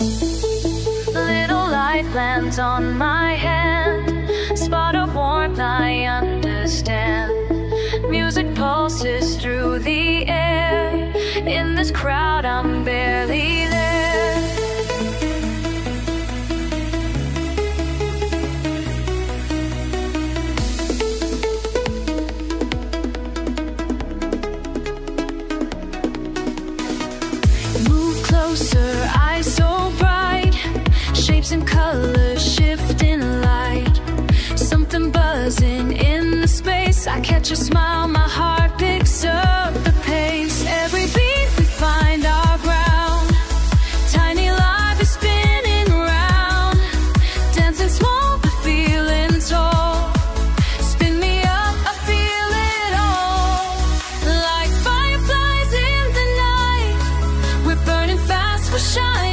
Little light lands on my hand. Spot of warmth, I understand. Music pulses through the air. In this crowd, I'm barely there. Move closer, eyes Catch a smile, my heart picks up the pace. Every beat we find our ground. Tiny life is spinning round. Dancing small but feeling tall. Spin me up, I feel it all. Like fireflies in the night. We're burning fast, we're shining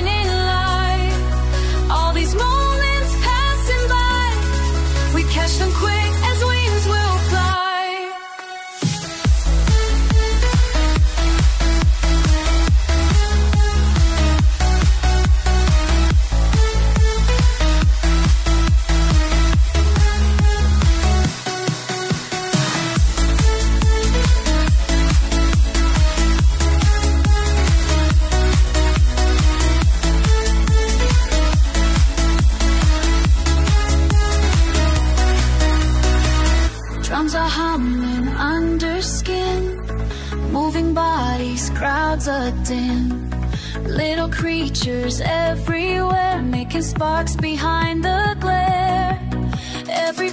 humming under skin. Moving bodies, crowds are dim. Little creatures everywhere, making sparks behind the glare. Every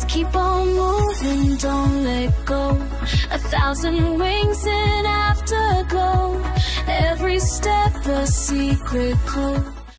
Let's keep on moving, don't let go. A thousand wings in afterglow. Every step a secret code.